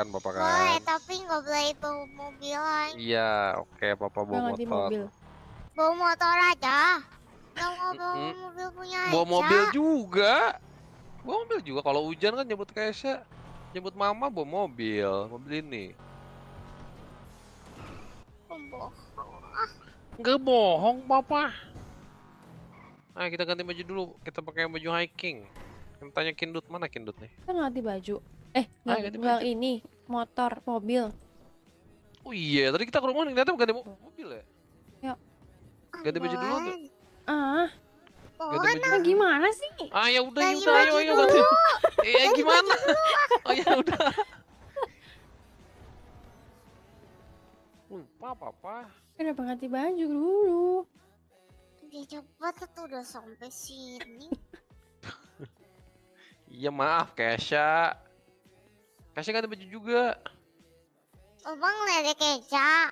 kan papa kan. Boleh, tapi nggak boleh bawa mobilan. Iya, oke papa bawa Nggak ngerti motor. mobil. Bawa motor aja. Nggak mau bawa Mm-mm. mobil punya Bawa aja. mobil juga. Bawa mobil juga. Kalau hujan kan jemput Kesha. Jemput mama bawa mobil. Mobil ini. Bohong. Nggak bohong papa. Nah kita ganti baju dulu. Kita pakai baju hiking. Yang tanya Kindut mana Kindut nih? Kita ganti baju. Eh, nggak ganti nggak baju. ini. Motor, mobil. Oh iya, tadi kita ke rumah ternyata ganti mo- mobil ya. Ganti baju dulu tuh. Ah, Ganti Boleh, baju. ah, gimana sih? Ah ya udah, ya Ganti udah, ayo ayo ganti. Eh gimana? Oh ya udah. Lupa papa. Kenapa ganti baju dulu? Dia cepet tuh udah sampai sini. Iya maaf Kesha. Kesha ganti baju juga. Abang ledek keja.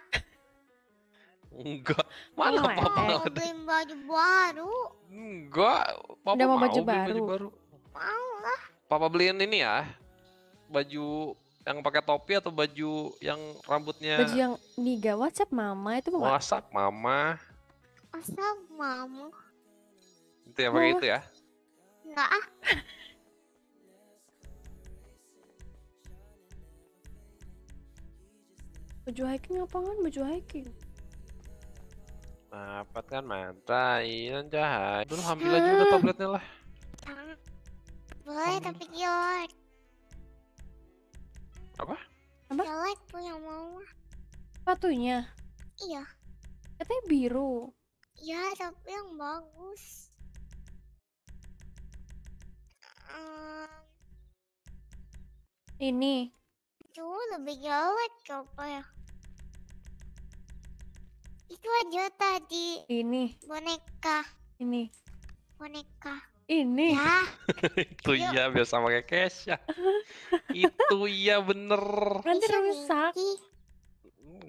Enggak. Mana papa. Mau nggak ada? beli baju baru. Enggak. Papa Udah mau mau baju beli baju baru. baru. Mau lah. Papa beliin ini ya. Baju yang pakai topi atau baju yang rambutnya Baju yang Niga WhatsApp mama itu bukan? wasak mama. Asal mamu. Itu ya pakai itu ya. Enggak ah. Baju hiking apaan? Baju hiking. Dapat kan mantai dan jahat. Dulu ambil aja udah tabletnya lah. Boleh tapi jelek. Apa? Apa? Jelek punya mama. Sepatunya. Iya. Katanya biru. Iya tapi yang bagus. Ini. itu lebih jelek apa ya? Itu aja tadi Ini. boneka, Ini. boneka. Ini. Ya, Itu Yuk. iya biasa pakai Kesha. Itu iya bener. Nanti bisa rusak.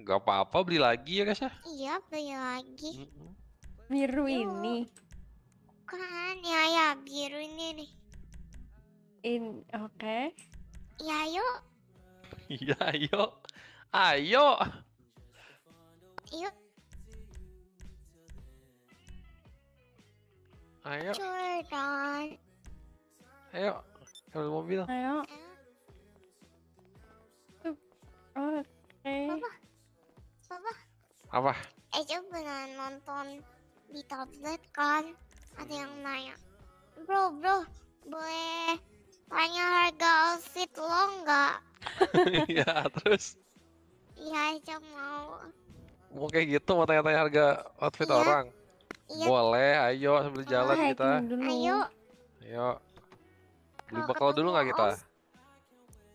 Gak apa-apa beli lagi ya Kesha. Iya, beli lagi. Mm-mm. Biru Yuk. ini. Kan ya ya biru ini nih. In. Oke. Ya yuk, Iya ayo. Ayo. yuk Ayo. Jordan. Ayo. Ambil mobil. Ayo. Eh, Oke. Papa, Apa? Eja pernah nonton di tablet kan? Ada yang nanya, bro bro, boleh tanya harga outfit lo nggak? Iya terus. Iya Eja mau. Mau kayak gitu mau tanya-tanya harga outfit Iya. orang. Iya, Boleh, ayo sambil jalan Hiking kita. dulu. ayo. Ayo. Beli Kalau bekal dulu nggak kita?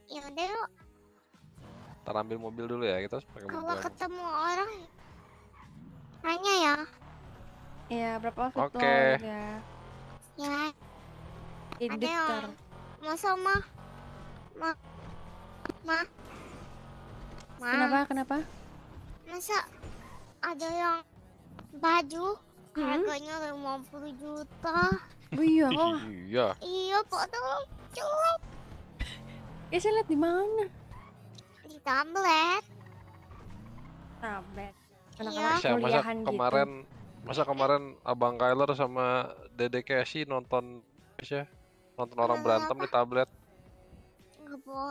Ya udah yuk, Ntar ambil mobil dulu ya, kita harus pakai kalau ketemu orang tanya ya. Iya, berapa outfit Oke. gitu ya. Ya, ada yang mau sama ma ma ma Kenapa? Kenapa? masa ada yang baju Hmm? harganya 50 juta Oh iya, kok. Iya. iya padahal jelek Ya saya lihat di mana? di tablet Tablet. Iya. Anak-anak Masa, masa gitu. kemarin masa kemarin Abang Kyler sama Dede Casey nonton ya nonton orang berantem di tablet.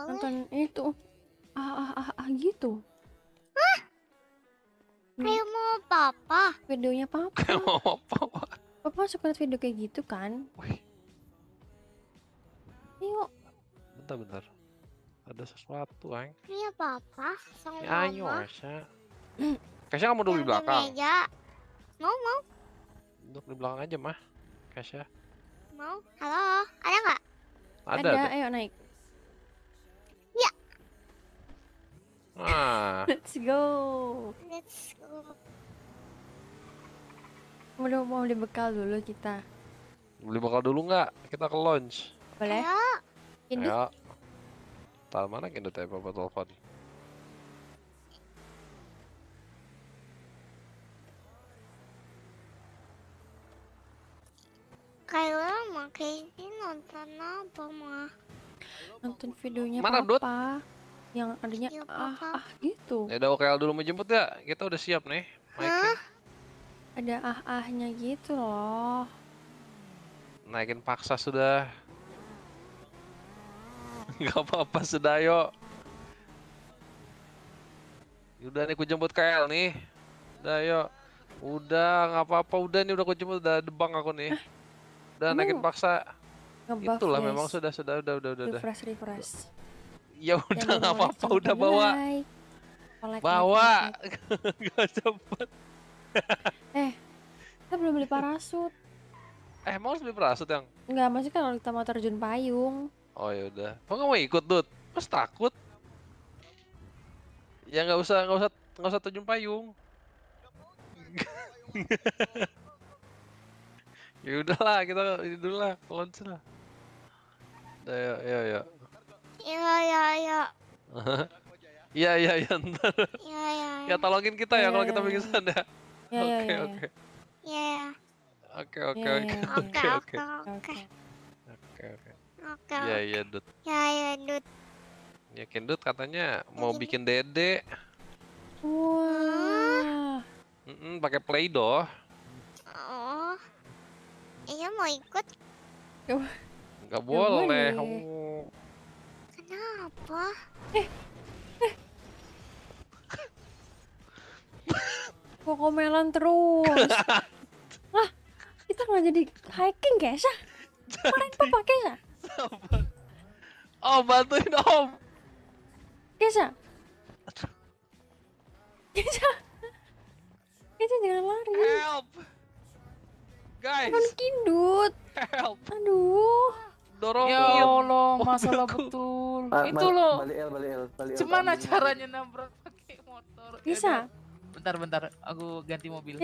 nonton itu. Ah, ah, ah, ah gitu. Kayak mau papa Videonya papa. Kayak mau apa? Pak? Papa suka lihat video kayak gitu kan? Wih, Ayo, bentar bentar. Ada sesuatu, Ang. iya papa sama Ya, ayo, mama Asya. Kesha kamu duduk di belakang. meja mau mau Duduk di belakang aja, mah. Kesha. mau halo ada nggak Ada, ada. ada. Ayo naik. Ah, Let's go. let's go Udah mau dibekal dulu kita. beli bekal dulu nggak? Kita ke launch. Boleh? ayo Ini Ayo. Tar mana kita tanya papa telepon? kayak makai ini nonton apa mah nonton videonya Mana, Dut? Yang adanya Iya, ah Papa. ah gitu. Ya udah oke dulu mau jemput ya. Kita udah siap nih. Naikin, Ada ah ahnya gitu loh. naikin paksa sudah. Gak apa-apa sudah yuk. Udah nih ku jemput KL nih. Udah yuk. Udah nggak apa-apa udah nih udah ku jemput udah debang aku nih. Udah naikin paksa. Itulah guys. memang sudah sudah udah udah udah. udah. refresh refresh. Ya udah nggak apa-apa udah bawa. Bawa. Gak cepet. like. Kita belum beli parasut. Eh harus beli parasut yang? Enggak, maksudnya kan kalau kita mau terjun payung. Oh ya udah. Kok nggak mau ikut Dut? Mas takut? Ya nggak usah nggak usah nggak usah terjun payung. ya udahlah kita dulu lah launch lah. Ya ya ya. Iya, iya, iya. Iya iya iya ntar. Iya, iya. Ya tolongin kita ya Iya, kalau kita iya, pingsan ya. Ya, ya, Oke ya, ya. oke. Iya, iya. Oke oke Ya, oke ya, ya. Oke, oke oke, oke oke. Iya iya Dut. Ya, ya, Dut. Ya Kendut katanya mau Bikin- bikin dede. Wah. Mm pakai Play-Doh. Oh. Iya mau ikut? Nggak boleh. boleh. Kenapa? Kokomelan terus. Lah, kita nggak jadi hiking Kesha. Kemarin papa Kesha. Oh bantuin om. Kesha. Kesha. Kesha jangan lari. Help. Guys, Kan kindut. help. Aduh. Dorong. Ya Allah, masalah Mobilku. betul. Ah, Itu loh. Balik L, balik L, balik. Gimana caranya nabrak pakai motor? Ya Bisa. Bentar, bentar. Aku ganti mobil.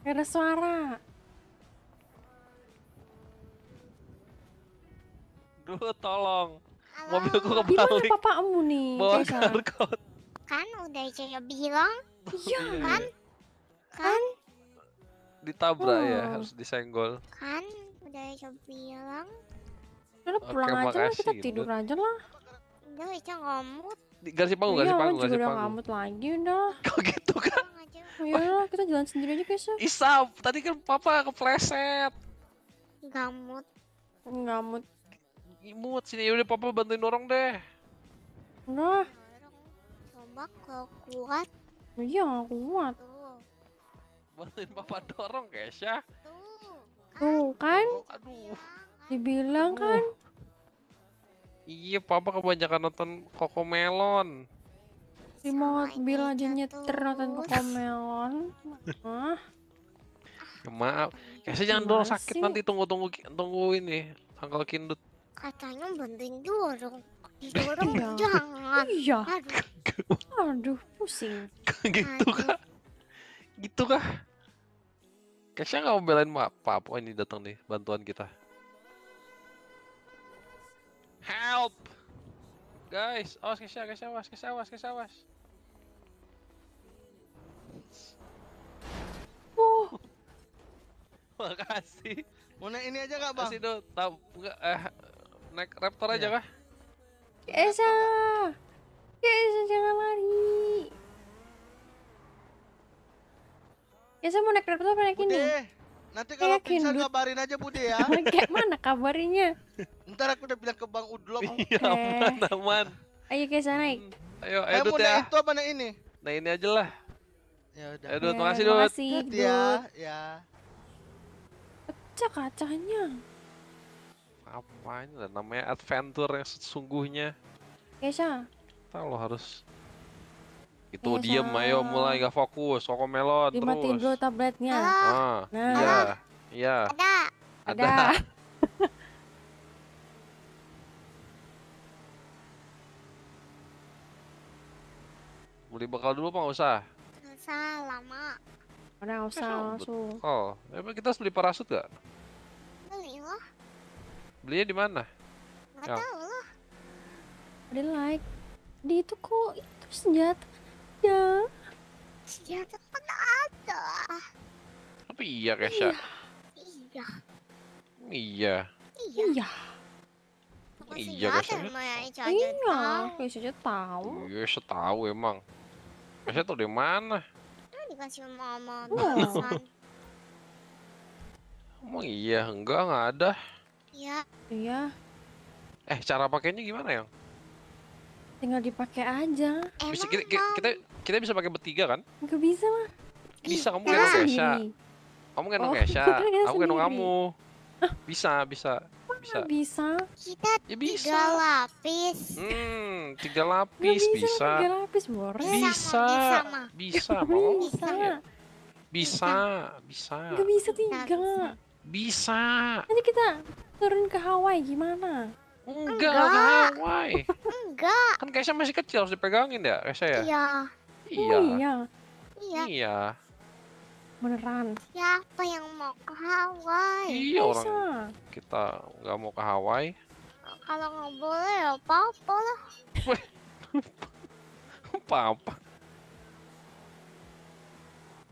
Gak ada suara. Duh, tolong. Halo? Mobilku kebalik. papamu nih, Bawa kargot. Kan udah saya bilang, Iya. kan? Kan? Ditabrak ya, Oh. harus disenggol. Kan? Udah saya bilang. Udah Oke, pulang aja lah, kita makasih, tidur aja lah. Udah saya ngamut. Garis panggung, garis Iya, panggung, juga garis udah panggung. ngamut lagi udah. Kok gitu kan? Ayolah, kita jalan sendiri aja Kesha. Isap, tadi kan papa kepleset. Gamut. Ngamut. Imut sini udah papa bantuin dorong deh. Udah. Coba kalau kuat. Iya, kuat. Tuh. Bantuin papa dorong, Kesha. Tuh. Tuh kan, aduh. dibilang Aduh. kan. Iya, papa kebanyakan nonton Coco Melon. Di Sama mobil ini aja nyetir nonton terus. kokomelon. Hah? Ya, maaf, Kesha jangan dorong sakit sih? nanti tunggu tunggu tunggu ini. Uncle Kindut. Katanya bantuin dorong. Didorong Iya. jangan. Iya. Aduh. Aduh, pusing. gitu kah? Gitu kah? Kesha nggak mau belain papa. Oh ini datang nih bantuan kita. Help! Guys, awas Kesha, Kesha awas, Kesha awas, Kesha awas. Uh, Makasih. Mau naik ini aja nggak bang? Makasih do. Tahu nggak eh naik raptor aja Iya. kah? Esa. Esa jangan lari. Esa mau naik raptor apa naik ini? Nanti kalau Yakin, pingsan Dut? kabarin aja Bude ya. Kayak mana kabarnya? Ntar aku udah bilang ke Bang Udlok. Iya aman aman. Ayo ke sana naik. Ayo, Eh ayo mau Dut ya. naik itu apa naik ini? Nah ini aja lah. Ya udah. Ayo Dut, Ya, makasih Dut. Makasih, Hati ya, Dut. ya. Pecah kacanya. Apaan? Lah, Namanya adventure yang sesungguhnya. Kesha. Kita lo harus itu Ya, diem ayo mulai nggak fokus koko melon Dimatiin terus dulu tabletnya. Halo. ah Nah. iya iya Ada. ada, Ada. beli bekal dulu apa nggak usah Nggak usah lama. Udah nggak usah langsung. oh emang kita harus beli parasut gak Beli lah. belinya di mana Nggak Ya. tahu lah. Ada like. Di itu kok itu senjata. Ya. Senjata kan ada. tapi iya Kesha Iya. iya Iya. Iya. Iya, ada Kesha. sama ya Ica aja Iya, tahu. kayak saja tahu. Iya, emang. Kesha tuh di mana? Dikasih mama. Emang iya, enggak, enggak ada. Ya, Iya, Eh, cara pakainya gimana ya? tinggal dipakai aja. Bisa emang kita, kita, kita, kita bisa pakai bertiga kan? Nggak bisa mah. Bisa, kamu Bisa. gendong Kesha. Kamu gendong Oh, Kesha, aku gendong kamu. Bisa, bisa, bisa. Nggak bisa. kita Ya tiga bisa. lapis. Hmm, tiga lapis bisa. bisa. Tiga lapis boleh. Bisa, Bisa, Bisa, bisa, mau. bisa. Bisa, bisa, Nggak bisa tiga. bisa. bisa. Nanti kita turun ke Hawaii gimana? Enggak, Enggak. ke Hawaii. Enggak. Kan Kesha masih kecil, harus dipegangin ya, Kesha ya? Iya. Iya, Oh iya, Iya. iya. beneran. Siapa yang mau ke Hawaii? Iya, Nggak orang bisa. kita nggak mau ke Hawaii. Kalau nggak boleh ya apa-apa lah. Apa-apa.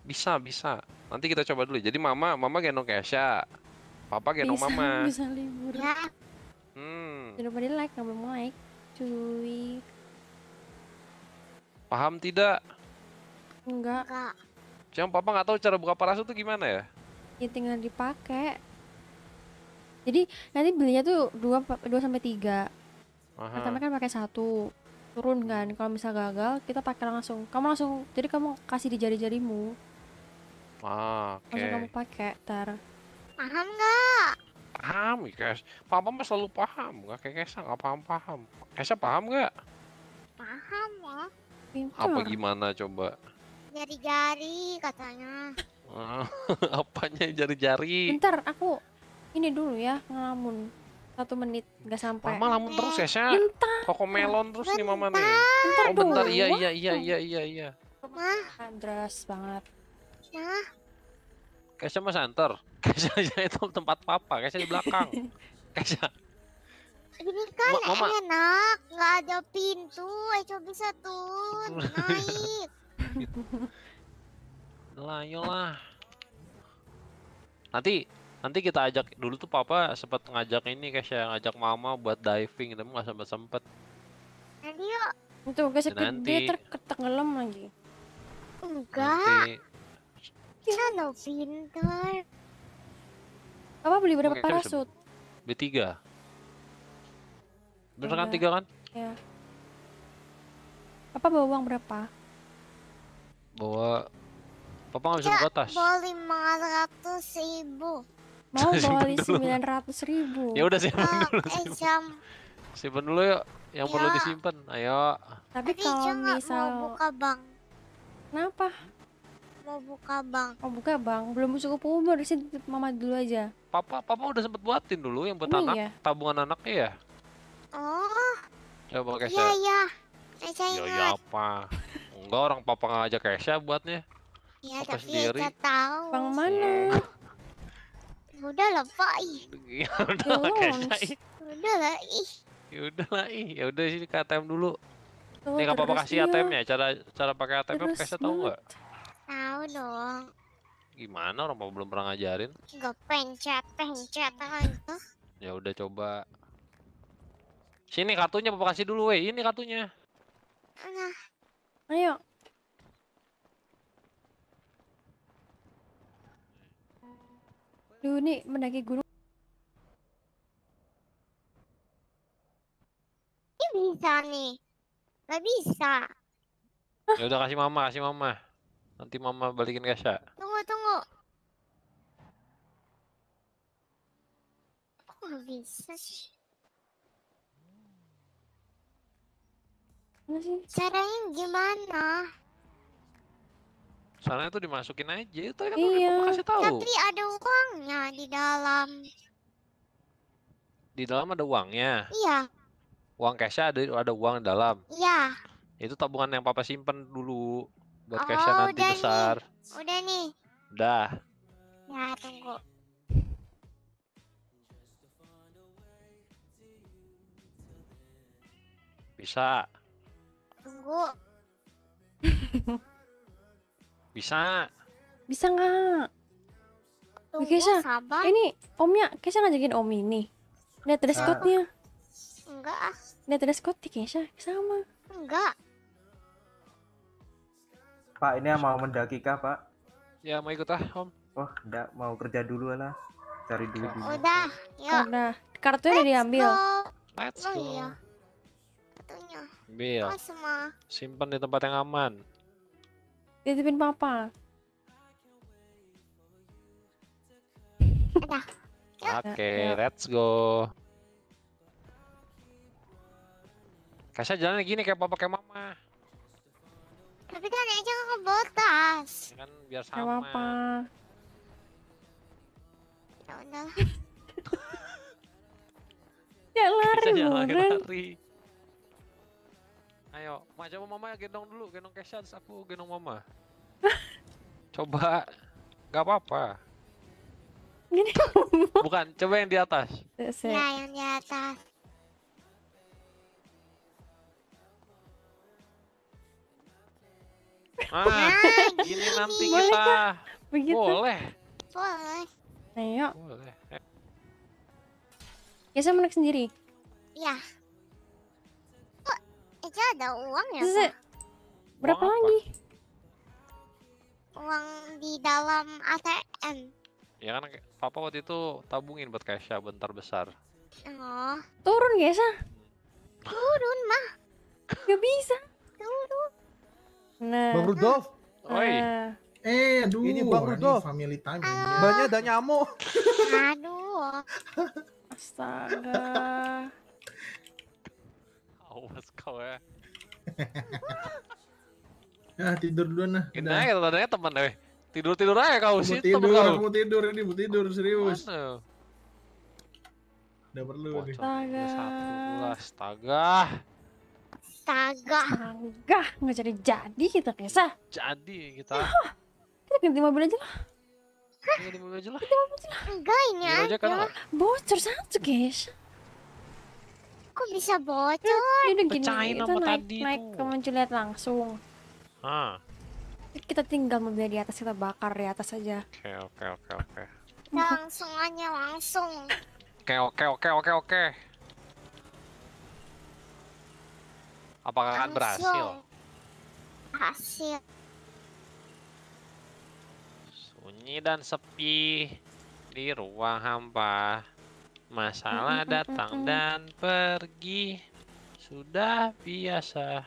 Bisa, bisa. Nanti kita coba dulu. Jadi mama, mama gendong Kesha. Papa gendong Bisa, mama. bisa libur. Ya, Hmm, Jangan lupa di like, nggak belum like. Cuy. Paham tidak? Enggak, enggak. Cuma papa nggak tahu cara buka parasut tuh gimana ya? ya tinggal dipakai. Jadi nanti belinya tuh dua dua sampai tiga. Aha. Pertama kan pakai satu, turun kan. Kalau misal gagal, kita pakai langsung. Kamu langsung, jadi kamu kasih di jari-jarimu. Ah, oke. Langsung kamu pakai, tar. Paham nggak? Paham, guys. Papa mah selalu paham. Nggak kayak Kesha, nggak paham-paham. Kesha paham nggak? Paham loh. Pintar. Apa gimana coba? Jari-jari katanya. Ah, Apanya jari-jari? Bentar, aku ini dulu ya ngelamun satu menit nggak sampai. Mama lamun terus ya. Bentar, Koko melon terus nih mama nih. bentar Oh bentar, dong. iya iya iya iya iya iya. Mah, Andras banget. nah, Kesha mah santer. Kesha itu tempat papa, Kesha di belakang. Kesha, ini kan Ma- Mama. enak, nggak ada pintu. Eco bisa tuh naik. lah ayolah. Nanti nanti kita ajak dulu tuh papa sempat ngajak ini Kesha ngajak mama buat diving tapi nggak sempet. Nanti yuk. Itu guys, Ya, nanti. dia tertenggelam lagi. Enggak, Nanti kita lo pintar. Apa beli berapa parasut? beli tiga. Bener kan tiga kan? Ya. Apa bawa uang berapa? Bawa papa nggak bisa Ya, buka tas. Bawa lima ratus ribu. Mau bawa sembilan ratus ribu. Ya udah simpen Ah, dulu. eh Simpen. Simpen dulu yuk. Yang perlu Ya. disimpan. Ayo. Tapi Tapi kalau nggak mau misal buka bank. kenapa? Mau buka bank. Oh buka bang, belum cukup umur sih mama dulu aja. Papa papa udah sempet buatin dulu yang buat Ini anak ya. tabungan anaknya ya. Oh, Coba iya Kesha. iya. Eca Ya ya ingat. apa? Enggak orang papa ngajak Kesha buatnya. Iya, tapi sendiri. Eca tahu. Bang mana? Udah lah, Pak. Ya udah lah Kesha. Udah lah, ih. Ya udah lah ih. Ya udah sini ke ATM dulu. Tuh, Nih nggak apa-apa kasih. ATM-nya. Cara cara pakai ATM -nya Terus Kesha tahu nggak? Tahu dong. Gimana orang papa belum pernah ngajarin? Nggak pencet, pencet aja. Ya udah coba. Sini kartunya papa kasih dulu weh. Ini kartunya. Nah, Ayo. Duh nih mendaki gunung ini bisa nih. Nggak bisa. Ya udah kasih mama, kasih mama. Nanti mama balikin Kesha. Tunggu, tunggu. Kok nggak bisa sih? mana sih? Caranya gimana? Sana itu dimasukin aja. Itu kan Iya. papa kasih tahu. Tapi ada uangnya di dalam. Di dalam ada uangnya. Iya, Uang Kesha ada ada uang di dalam. iya. Itu tabungan yang papa simpen dulu buat Oh, Kesha nanti udah nih. besar. Udah nih. Udah. Ya, tunggu. Bisa. Tunggu. Bisa. Bisa nggak? Tunggu, Kesha, sabar. Ini omnya, Kesha ngajakin om ini. Lihat dress Ah. code-nya. Enggak ah, Lihat ada Scotty Kesha sama. enggak. Pak, ini yang mau mendaki kah, Pak? Ya mau ikut ah Om. Wah, enggak mau kerja dulu lah. Cari duit dulu. Udah, yuk. Udah. Kartunya udah diambil. Go. Let's Oh go. iya. Satunya. Ambil. Oh semua. Simpan di tempat yang aman. Titipin papa. Udah. Oke, ya. let's go. Kasih jalan gini kayak papa kayak mama. Tapi kan Eja nggak kebotas. Ya kan biar Gak sama. apa-apa. Ya udah. Ya lari bukan. lari. Ayo, Ma coba mama gendong dulu, gendong Kesha terus aku gendong mama. coba, gak apa-apa. Gini. Bukan, coba yang di atas. Ya yang di atas. Ah, Nah, gini nanti Boleh kita. Begitu. Boleh. boleh. Ayo. Boleh. Eh, Kesha mau naik sendiri. Ya. Kok Eja ada uang ya? Pak? Berapa Uang lagi? Uang di dalam ATM. Ya kan papa waktu itu tabungin buat Kesha bentar besar. Oh, Turun Kesha. turun mah. Gak bisa. Turun. Nah. Bang Rudolf, Oi, nah. eh aduh, Ini Bang Rudolf. family time. Banyak ada nyamuk. Aduh. Astaga. Awas kau ya. Ah tidur duluan nah. Ini aja tandanya teman deh. Tidur tidur aja kau Mau sih tidur, temen kau. mau tidur ini, mau tidur serius. Mana? Udah perlu nih. Astaga. Astaga. Astaga. Astaga. Nggak jadi jadi kita Kesha. Jadi kita Kita ganti mobil aja lah. ganti mobil aja lah. Enggak ini Gini aja kan aja. nggak? Bocor satu Kesha. Kok bisa bocor? Ini udah gini. Pecahin sama naik, tadi naik tuh. ke menculiat langsung. Ah, Kita tinggal mobilnya di atas kita bakar di atas aja. oke oke oke oke. Langsung aja langsung. Oke oke oke oke oke. Apakah akan berhasil? Hasil. Sunyi dan sepi di ruang hampa. Masalah datang dan pergi sudah biasa.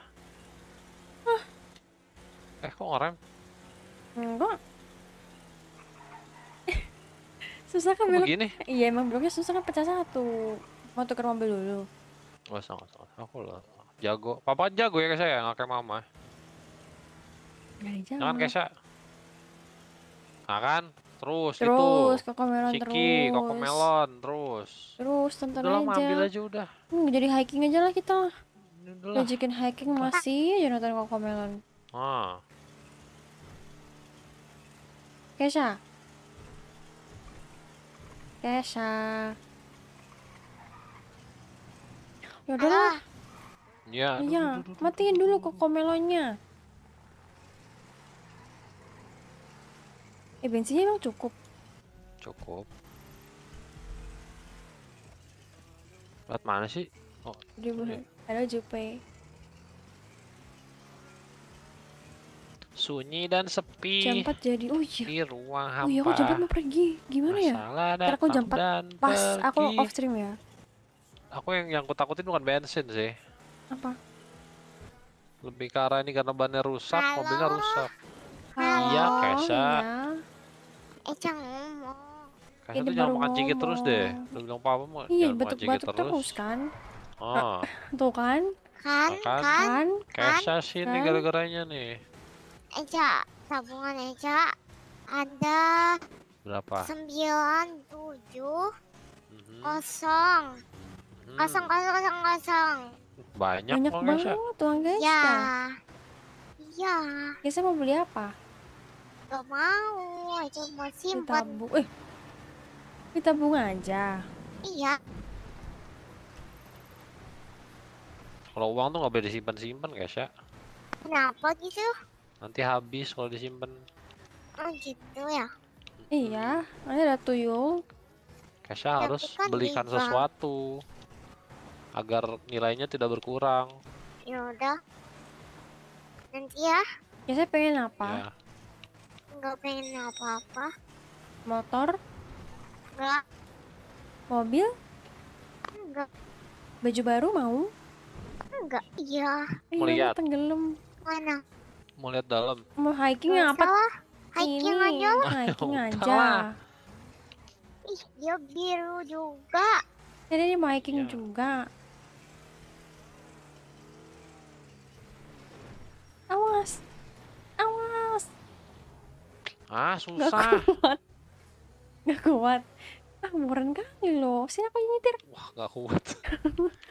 Eh kok ngerem? Enggak. susah kan belok. begini? Iya emang beloknya susah kan pecah satu. Mau tuker mobil dulu. Gak usah, gak usah. Aku lah. Jago. Papa jago ya kayak saya, nggak kayak mama. Gak Jangan dijawab. Kesha. Nah kan? Terus, Terus itu. koko melon Ciki, terus. koko melon, terus. Terus tonton Udah aja. ambil aja udah. Hmm, jadi hiking aja lah kita. Ini Udah lah. Ngajakin hiking masih aja nonton koko melon. Ah, Kesha. Kesha. Ya udah lah. ya. aduh, Iya, matiin dulu koko Eh bensinnya emang cukup. Cukup. Buat mana sih? Oh, Di ada Jupe. sunyi dan sepi Jam 4 jadi. Oh iya. di ruang Oh iya, aku jam 4 hampa. mau pergi. Gimana ya? Masalah Ntar aku jam datang dan Pas aku pergi. off stream ya. Aku yang yang aku takutin bukan bensin sih. Apa? Lebih ke arah ini karena bannya rusak, Halo? mobilnya rusak. Halo, Iya, Kesha. Iya. Eja ngomong. Kayaknya Ini tuh jangan makan cigit terus deh. Lu bilang papa mau Iya, jangan makan cigit terus. terus. kan. Oh, Tuh kan, Kan, kan. kan. Kesha sih nih kan? gara-garanya nih. Eja, tabungan Eja ada Berapa? sembilan tujuh Mhm, kosong kosong kosong kosong kosong. Banyak, Banyak banget tuh guys. Ya, iya. Kesha mau beli apa? Gak mau, Eja mau simpan. Ditabung. Eh. Ditabung aja. Iya, Kalau uang tuh nggak boleh disimpan-simpan, Kesha. kenapa gitu? Nanti habis kalau disimpan. Oh gitu ya. Iya, nanti ada tuyul. Kesha Tapi harus kan belikan bank. sesuatu. agar nilainya tidak berkurang. Yaudah. Nanti ya. Ya saya pengen apa? Ya. Nggak pengen apa-apa. Motor, Nggak. mobil, Nggak. baju baru mau? Enggak. Iya. Mau Iya, lihat? tenggelam. Mana? Mau lihat dalam. Mau hiking Nggak apa? salah. Hiking Ini, aja lah. Hiking aja. Ih, dia biru juga. Jadi ini mau hiking Ya. juga. Awas. Awas. Ah, Gak susah. kuat. Gak kuat. Ah, murah kali loh. Sini aku yang nyetir. Wah, gak kuat.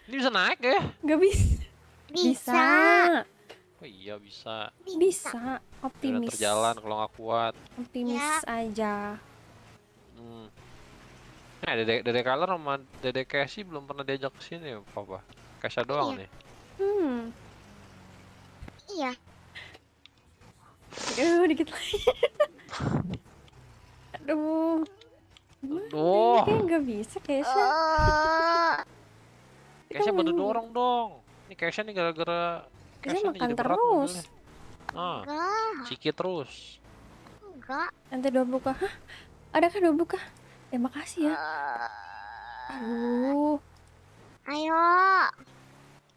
Ini bisa naik ya? Gak bisa. Bisa. Oh iya bisa. Bisa. Udah Optimis. terjalan kalau nggak kuat. Optimis Ya. aja. Hmm. Nah, Dede, Dede Color sama Dede Casey belum pernah diajak ke sini, Papa. Kesha doang Iya. nih. Hmm. Iya. Aduh, dikit lagi. Aduh. Aduh. Ini kayak gak bisa, Kesha. Kesha main- dorong dong. Ini Kesha nih gara-gara Kesha Kesha makan terus. Ah, sikit terus. Enggak. Nanti dua buka. Hah? Ada kan dua buka? Ya makasih ya. Eh, Aduh. ayo.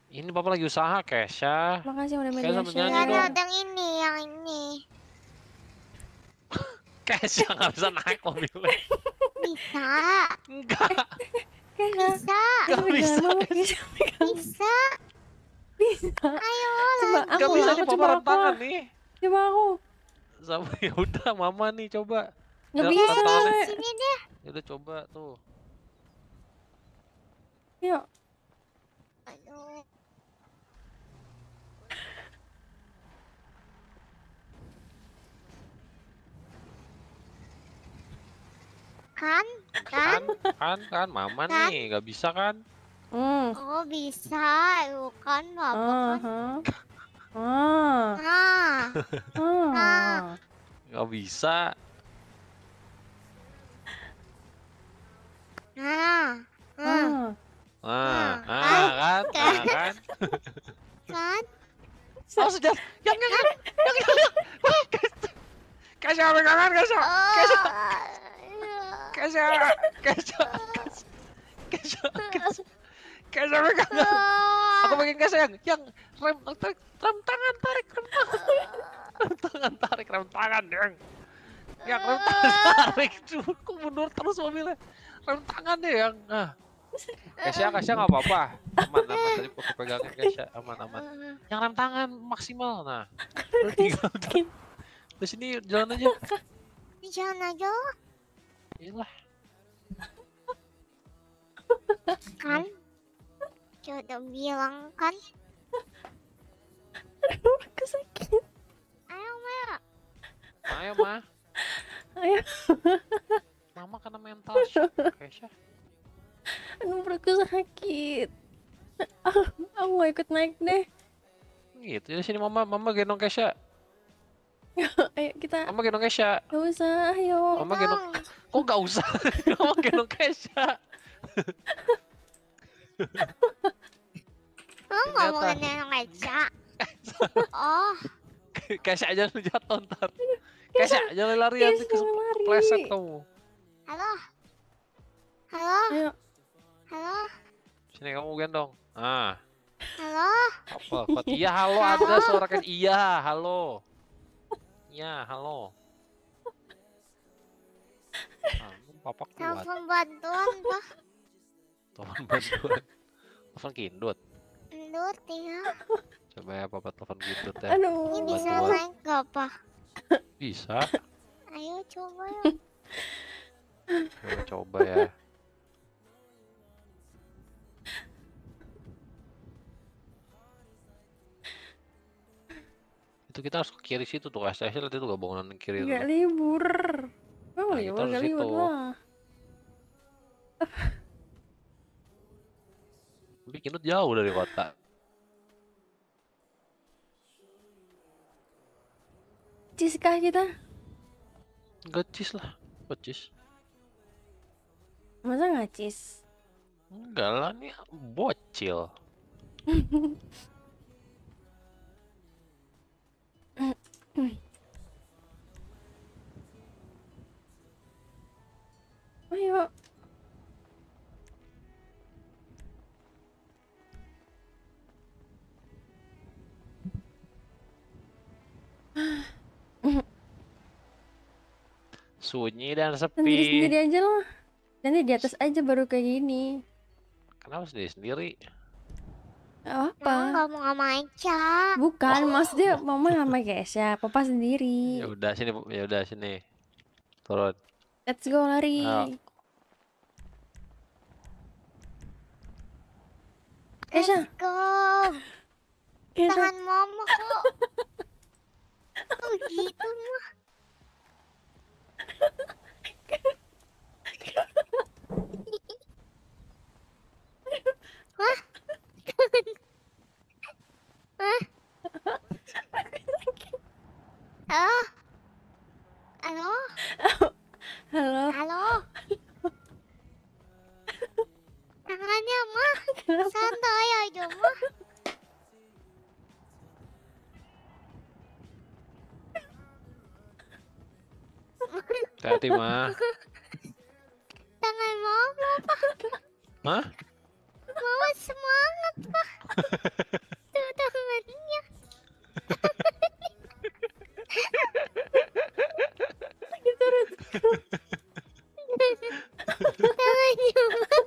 Ini Papa lagi usaha, Kesha. Makasih udah Kesha menyanyi Yang dong. ada yang ini, yang ini. Kesha nggak bisa naik mobilnya. Bisa. Enggak. Bisa. Pegangan bisa. Kesha. pegangan. Bisa. Bisa. Ayo. Coba aku, bisa aku nih coba Papa aku. rentangan nih. Coba aku. Sama ya udah, Mama nih coba. Nggak Jangan bisa. Sini deh. Ya udah coba tuh. Yuk. Aduh. Kan? Kan? Kan, kan, kan, Mama Kan? nih, nggak bisa kan? Hmm. Oh bisa, Ayo kan Bapak kan. Aha. Ah. Nah, Ah. Nggak bisa. nah, nah, Ah. Nah, Nah, nah, kan, kan? nah, kan. kan? Oh, sudah. Yang, yang, yang, yang, yang, Kesha pegangan, Kesha. Kesha, Oh, Kesha, Kesha, Kesha, Kesha, Kesha pegangan. Aku pegang Kesha yang, yang rem, tarik, rem tangan, tarik, rem tangan. Rem tangan, tarik, rem tangan, yang. Yang rem tangan, tarik. Cuma, kok mundur terus mobilnya. Rem tangan deh, yang. Ah. Kesha, Kesha nggak apa-apa. Aman, aman. Tadi aku pegangin Kesha, aman, aman. Yang rem tangan maksimal, nah. Tinggal. Di sini jalan aja. Di jalan aja Iyalah. kan? Sudah bilang kan? Aduh, aku sakit. Ayo Mel. Ayo, Ma. Ayo. Mama kena mental shock, Kesha. Aduh, perutku sakit. Aku mau ikut naik deh. Gitu. Jadi sini Mama, Mama gendong Kesha. Ayo kita. Mama gendong Kesha. Gak usah, ayo. Mama gendong. Kok nggak usah? Mama gendong Kesha. Lo nggak mau nengok aja? Oh, Kesha aja lu jatuh ntar. Kesha jangan lari nanti Kesha, lari. kepleset kamu. halo? Halo? Ayo. Halo? Sini kamu gendong. Ah, Halo? apa? Kuat. Iya, halo ada suara Kesha. Iya, halo. Iya, halo. Ah, papa kuat. Telepon bantuan, Pak. Telepon bantuan. Telepon kindut. Endut ya. Coba ya papa telepon kindut ya. Aduh. Ini bisa naik gak, Pak? Bisa. Ayo coba ya. Coba, coba ya. Kita harus ke kiri situ tuh, STS lihat itu gak bangunan kiri Gak libur. Oh, Nah, libur, gak libur lah. Kindut jauh dari kota. Ciskah kita? Gecis lah, gecis. Masa gak cis? Enggak lah, ini bot. Ayo. Sunyi dan Sendiri sendiri sepi. aja lah. Nanti di atas aja baru kayak gini. Kenapa sendiri-sendiri? Gak Mama apa. nggak mau sama Aja. Bukan, maksudnya mama sama Kesha, papa sendiri. Ya udah sini, ya udah sini. Turun. Let's go lari. Ayo. Kesha, Let's go. Kesha. Tangan mama kok. Oh gitu mah. Hati-hati mah. Tangan mama, Hah? mama semangat pak. Tuh tangannya. Tangannya mah.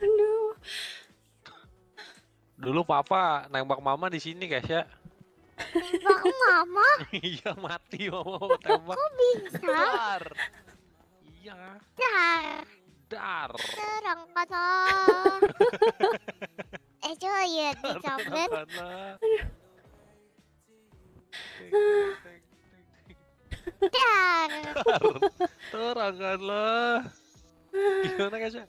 Aduh. Dulu papa nembak mama di sini guys ya. Mama Iya mati mama tembak. bisa Dar. Iya, dar dar. terang kata. Eh coba ya di tablet Karena dar. terang kan lah. Gimana guys ya?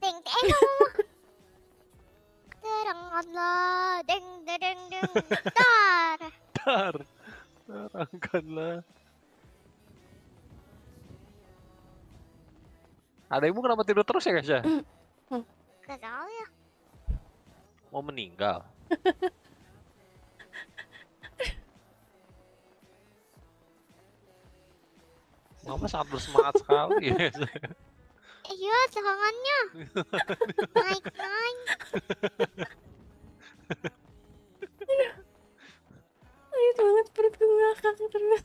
Ding ding mama. Terang kata. Ding ding ding ding. Dar. Dar. Terang kan lah. Ada ibu kenapa tidur terus ya guys ya? Gak tau ya. Mau meninggal. Mama sangat bersemangat sekali. guys. Iya tangannya. Naik naik. Sakit banget perutku ngakak terus.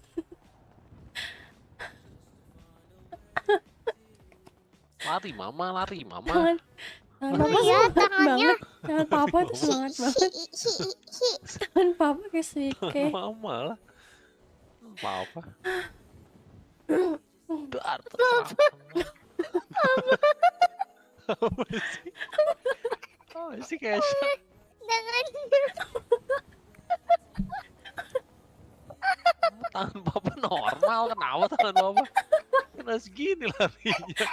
lari mama, lari mama. Tangan, tangan papa Iya tangannya. banget. Tangan papa tuh semangat banget. Tangan papa kayak sike. Mama lah. Apa-apa. Dar. Apa sih? Apa sih? Tangannya. Tangan papa normal, kenapa tangan papa? Kena segini larinya.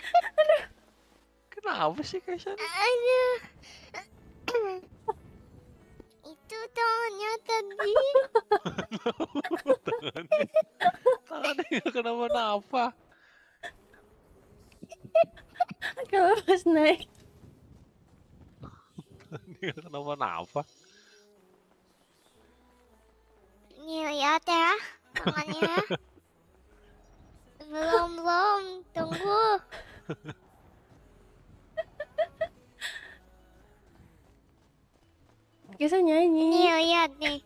Kenapa sih? Aduh. Itu tangannya tadi. Tangannya, tangannya kenapa-napa. Kalau pas naik. Tangannya kenapa-napa. Ya tangannya. Belum belum tunggu. Kisah nyanyi. Nih lihat nih.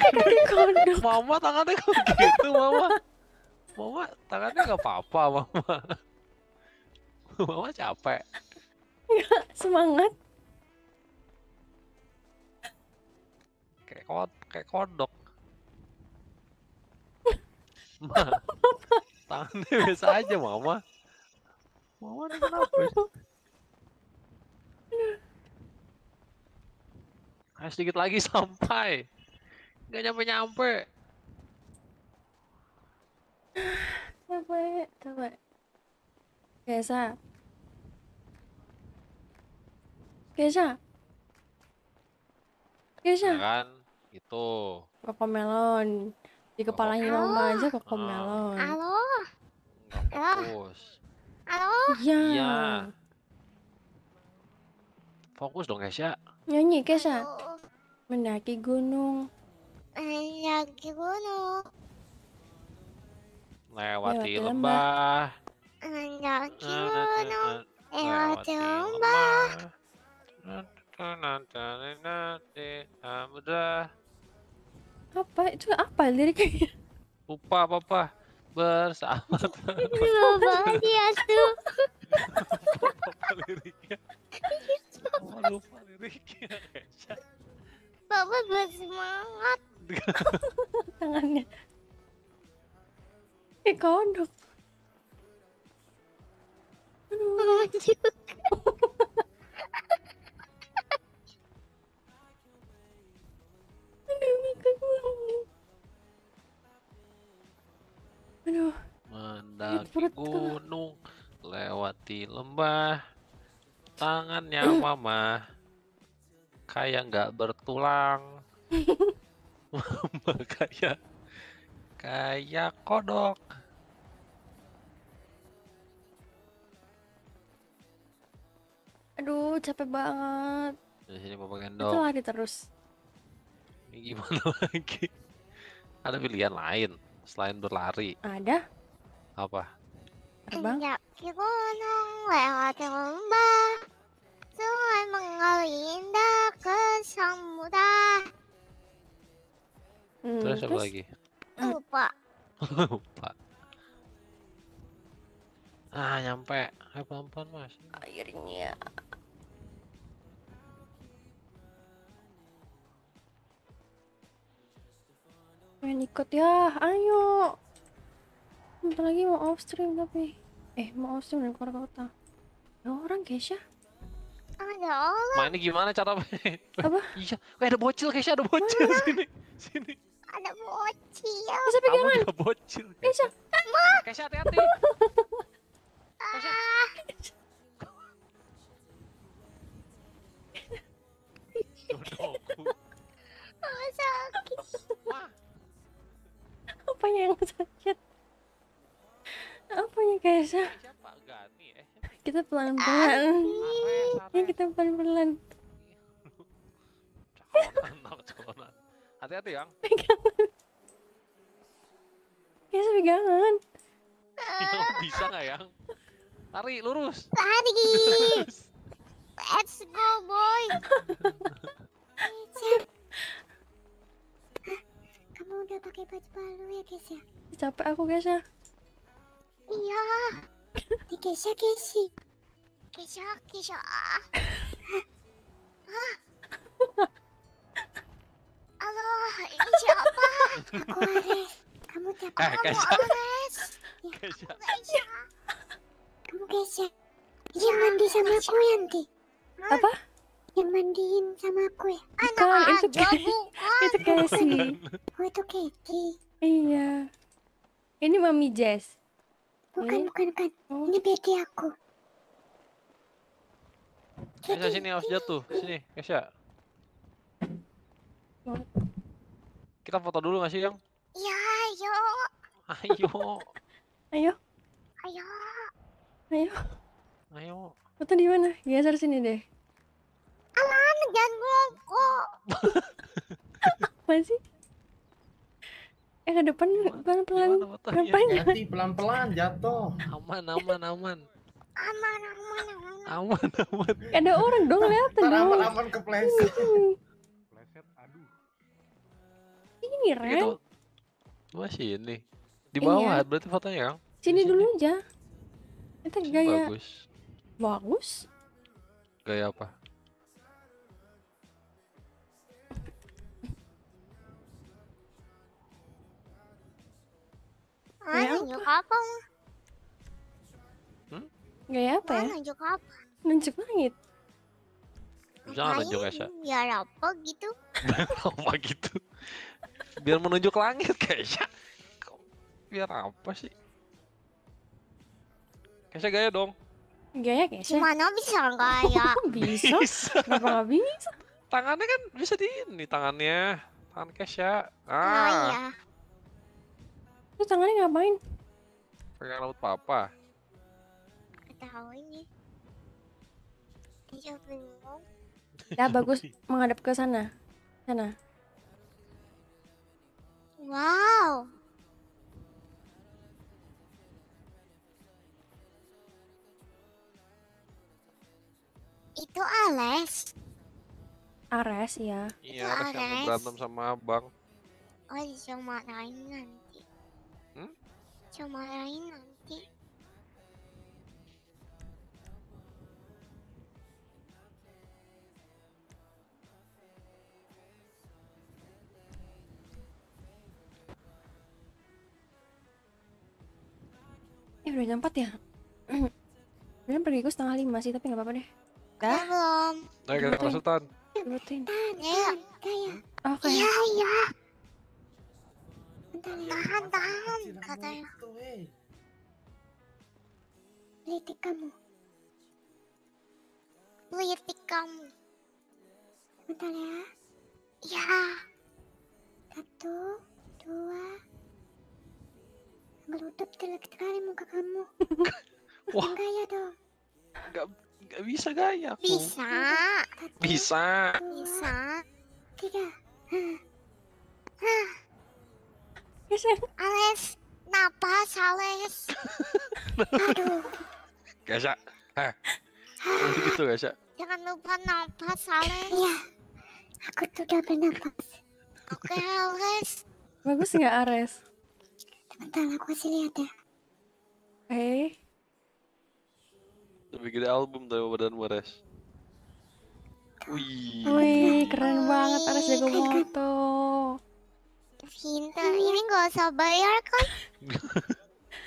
Kaki kodok. Mama tangannya kok gitu, Mama? Mama tangannya nggak apa-apa, Mama. Mama capek. Semangat. Kod kayak kodok. Ma, tangannya biasa aja, Mama. Mama ini kenapa? Ayo sedikit lagi sampai. Nggak nyampe-nyampe. Capek, capek. Kesa. Kesha. Kesha. Ya kan? Itu. Kokomelon. Di kepalanya apa-apa. mama aja Ah. kokomelon. Halo? Nggak Ah. fokus. Halo? Iya. Iya. Fokus dong Kesha. Nyanyi Kesha. Halo? Mendaki gunung. Lagi gunung. Lewati Lewati lembah. Na, gunung. Lewati lembah. Na, na, na, na, na, na, di samudra. Apa? Itu apa liriknya? Lupa apa-apa. Bersama Lupa dia tuh. lupa liriknya. Lupa liriknya. Bapak bersemangat. Tangannya. Eh. Aduh, Aduh, Mendaki gunung, lewati lembah, tangannya mama kayak nggak bertulang, mama kayak kayak kodok. aduh capek banget. Di sini Itu gendong. lari terus. Ini gimana lagi? Ada pilihan lain selain berlari. Ada Apa? terbang. Mendaki gunung. Lewati lembah. Sungai mengalir indah ke samudra. Hmm, Terus apa lagi? Hmm. Lupa. Lupa. Ah, nyampe. Ayo pelan-pelan, Mas. akhirnya. Pengen ikut ya, ayo. Bentar lagi mau off stream tapi. Eh, mau off stream dan keluar kota. Ada orang Kesha? Ada orang. Mainnya gimana cara main? Apa? Iya, Weh, ada bocil Kesha, ada bocil sini. Sini. Ada bocil. Bisa Kamu pegangan. ada bocil. Kesha. Kesha hati-hati. Kesha. Oh, sakit. Wah, Apanya yang sakit? Apanya Kesha? siapa? Gani eh. Kita pelan-pelan. Ya sare. kita pelan-pelan. Hati-hati, Yang. Pegangan. Yang bisa nggak, Yang? Lari, lurus. Lari. Lurus. Let's go, boy. Kamu udah pakai baju baru ya, Kesha? Capek aku Kesha. Iya. Di Kesha, Kesi. Kesha, Kesha. Halo, ini siapa? Aku Ares. Kamu siapa? Eh, Kamu. Ares. Ya, Kesha. Kamu Kesha. Yang mandi sama aku Yanti. Apa? Yang mandiin sama aku ya? Bukan, itu bukan. Itu Casey. Oh, itu Keti. Iya. Ini Mami Jess. Bukan, Eh? bukan, bukan. Oh. Ini Betty aku. Kesha sini harus jatuh. Sini, Kesha. Kita foto dulu nggak sih, Yang? Iya, ayo. Ayo. Ayo, Ayo. ayo. Ayo. Foto di mana? Geser sini deh. Alan, jangan ngokok. Apa sih? Eh ke depan pelan-pelan. Fotonya? Ngapain? Hati pelan-pelan jatuh. Aman, aman, aman. Aman, aman, aman. Aman, aman. Ada orang dong kelihatan Ntar dong. aman-aman kepleset. Hmm, Pleset, aduh. Ini Ren. Gitu. Masih ini. Di Iya. bawah berarti fotonya, Yang. Sini dulu aja. Itu gaya Bagus. bagus. Gaya apa? Ya nunjuk apa? Gaya apa Ah, ya? nunjuk apa? Nunjuk langit. Bisa nggak nunjuk? Kesha? Biar apa gitu? apa gitu? Biar menunjuk langit, Kesha. Kok Biar apa sih? Kesha gaya dong. Gaya Kesha. Gimana bisa nggak ya? Kok bisa? Bisa. Kenapa nggak bisa? Tangannya kan bisa di ini tangannya. Tangan Kesha. Oh Ah, iya. Itu tangannya ngapain? pegang rambut papa. Tahu ini. Dia bingung. Ya bagus menghadap ke sana. Sana. Wow. Itu Alex. Ares ya. Iya, Ares yang berantem sama abang. Oh, dimarahin nanti. Hmm? Dimarahin nanti. Eh udah jam 4 ya? Belum pergi gue setengah lima sih tapi nggak apa-apa deh. Ya, belum. Ayo kita Betul. kerasutan. Rutin. Ya, kayak. Oke. Iya, iya. Tahan, tahan. Katanya. Itu, wey. Litik kamu. Litik kamu. Bentar ya. Ya. Satu, dua. Ngelutup jelek sekali muka kamu. Wah. Yang Gaya dong. Gak bisa gaya aku. Bisa. Bisa. Bisa. Tiga. Ya. Ales. Napas, Ales. Aduh. Eh. Udah gitu Kesha. Jangan lupa napas, Ales. Iya. Aku tuh udah bernapas. Oke, Ales. Bagus nggak Ares? Bentar, aku kasih lihat ya. Eh, Udah bikin album tuh badan Mares. Wih. wih keren banget Ares jago foto. Pintar. Ini nggak usah bayar kan?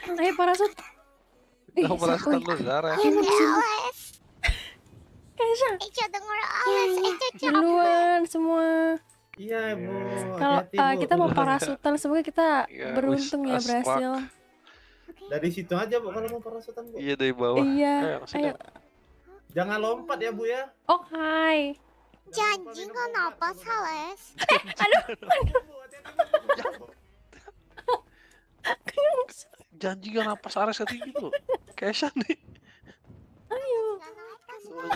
Ayo parasut. Perasaan wih, lu Zara. Oke, Ales. Kesha. Eca denger Ales. Eca cakep. Duluan semua. Iya, Bu. Kalau eh, kita mau parasutan semoga kita Ya, beruntung ya berhasil. Dari situ aja, Bu, kalau mau parasutan, Bu. Iya dari bawah. Iya. Ayo. Jangan lompat ya, Bu ya. Oh hai. Janji nggak napas, Ales. Janji gak napas Ares ketinggi tuh. Kesha nih.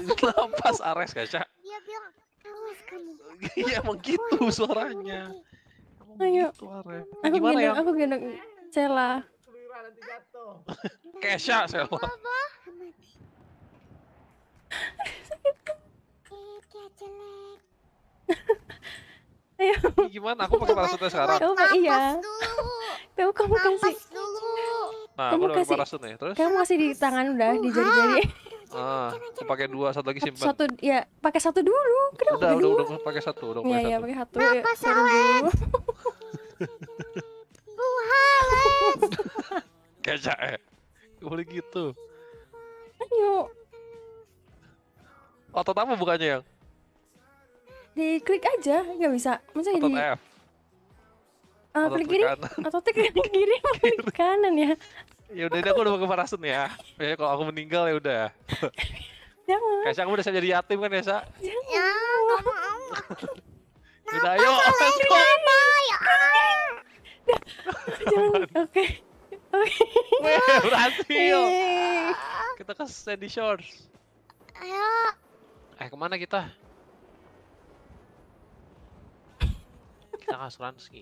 Nggak napas. Ares Kesha. Dia bilang, awas kamu. Iya emang gitu suaranya. Emang Ayo. gitu Ares. Aku Gimana ya? gendong, aku gendong Cela. Keluyuran nanti jatuh. Kesha dia jelek. Gimana? Aku pakai parasutnya sekarang. Kamu iya. Kamu kamu kasih. Dulu. Nah, Kamu aku udah pakai kasih- parasut nih. Terus? Kamu kasih di tangan udah di jari-jari. Ah, aku pakai dua, satu lagi simpan. Satu ya pakai satu dulu. Kenapa Udah, pakai udah, dua? udah pakai satu, udah Iya pakai iya satu. pakai satu. Ya, Napas, turun dulu. Bu Ales. Kesha eh. Boleh gitu. Ayo. Otot apa bukannya yang? Diklik aja, nggak bisa. Masa di F. ah, Otot klik kiri? Ototnya klik kiri, apa klik kanan ya? Ya udah ini aku udah pakai parasut nih ya. Ya kalau aku meninggal ya udah. Jangan, Kesha kamu udah siap jadi yatim kan jangan. Ya, nggak mau. Udah ayo. Ya? jangan. Oke. Oke. Weh, berhasil. Yeay. Kita ke Sandy Shores. Ayo. Eh ke mana kita? Kita ke asuransi.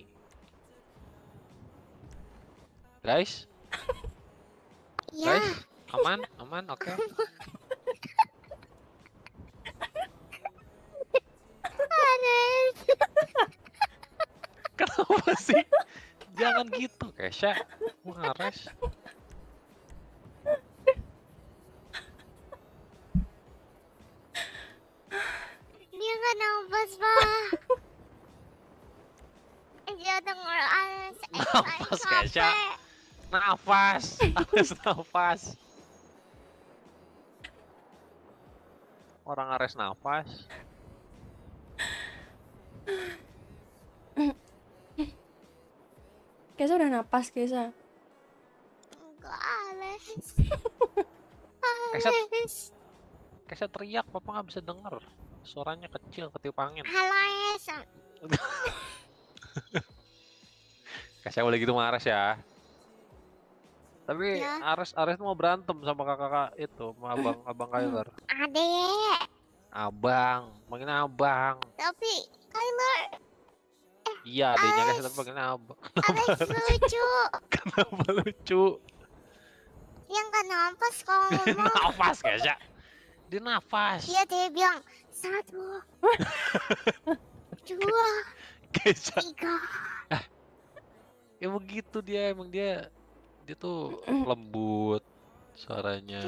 Guys, Ya. guys, aman, aman, oke. Ales. Kenapa sih? Jangan gitu, Kesha. Mares. Dia nggak nafas, Pak. Eh, Nafas, capek. Kesha. Nafas, Ares nafas. Orang Ares nafas. Kesa udah napas, Kesa. Enggak, Ales. Kesha- Ales. Kesha teriak, papa nggak bisa denger. Suaranya kecil, ketiup angin. Halo, Ales. saya boleh gitu sama Ares ya. Tapi Ya. Ares Ares mau berantem sama kakak itu, sama abang abang Kyler. Adek. Abang, manggilnya abang. Tapi Kyler, Iya, adanya guys, Ares. tapi manggilnya abang. Alex lucu. Kenapa lucu? Yang kan nafas kalau ngomong. nafas guys ya. Dia nafas. Iya dia bilang satu, dua, tiga. Ya begitu dia emang dia dia tuh lembut suaranya.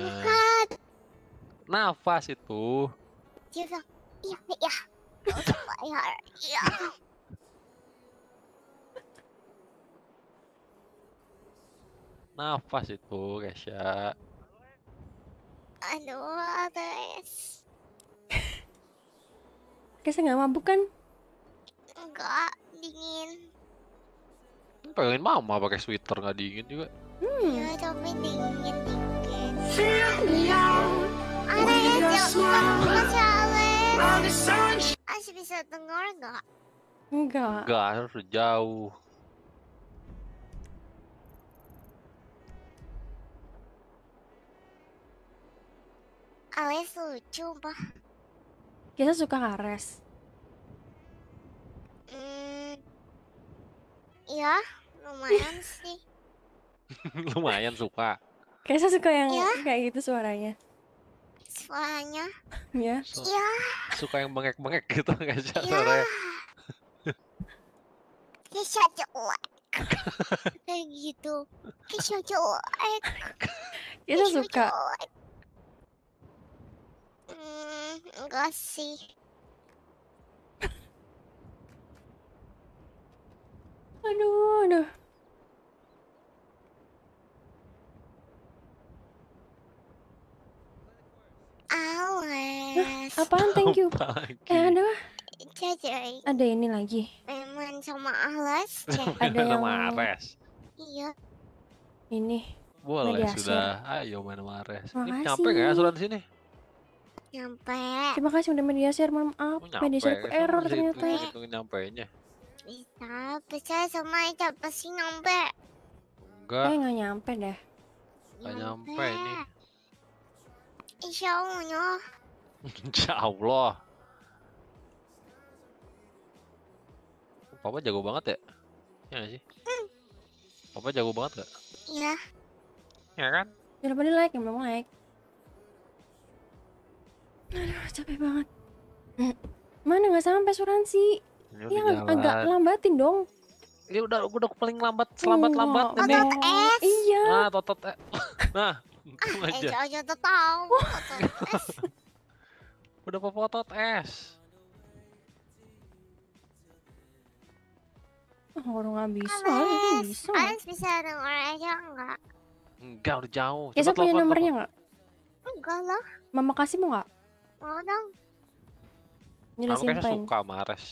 Nafas itu. Dia bilang iya iya. Bayar iya. Nafas itu guys ya. Aduh, Alex. Kayaknya nggak mabuk kan? Enggak dingin. Pengen mama pakai sweater nggak dingin juga. Ya tapi dingin dingin. Alex, jangan lupa sih Alex. Asih bisa dengar nggak? Enggak. Enggak, harus jauh. Alex lucu, Pak. Kita suka Ares. Hmm, ya, lumayan sih. Lumayan suka. Kayaknya suka yang Ya. kayak gitu suaranya. Suaranya, Ya. Su- ya, suka yang bengek-bengek gitu guys ya ya. suaranya. Kisah jelek. Kayak gitu. Kisah. Kita Kisah suka. Hmm, enggak sih. Aduh, aduh. Alex. Apaan thank you? Eh, ada Jadi, ada ini lagi. main sama deh. Ada yang Sama Ares. Iya. ini. Boleh Mediasi. sudah. Ayo main sama Ares. Ini Makasih. nyampe nggak ya surat di sini? Nyampe. Terima kasih udah mediasi, mohon maaf. Oh, Mediasi nyampe. aku error ternyata. hitungin nyampenya. Bisa. Percaya sama Aja pasti nyampe. Enggak, Eh, nggak nyampe deh. nggak nyampe ini. Insya Allah. Insya Allah. Papa jago banget ya? Ya sih? Papa jago banget gak? Ya. Ya kan? Jangan lupa di like, yang belum like. Aduh, capek banget. Hmm. Mana nggak sampai asuransi? Ini Iya, udah agak jalan. lambatin dong. Ini udah udah paling lambat selambat-lambat Enggak ini. Otot es. Iya. Nah, totot eh. Nah, untung Eh, aja. aja tuh tahu. Udah papa otot es. Oh, orang nggak bisa, ini Alex. bisa. Alex bisa denger aja enggak? Enggak, udah jauh. Kesa punya telepon, nomornya telepon. nggak? Enggak lah. Mama kasih mau nggak? Mau dong. Ini udah Kamu kayaknya suka sama Ares.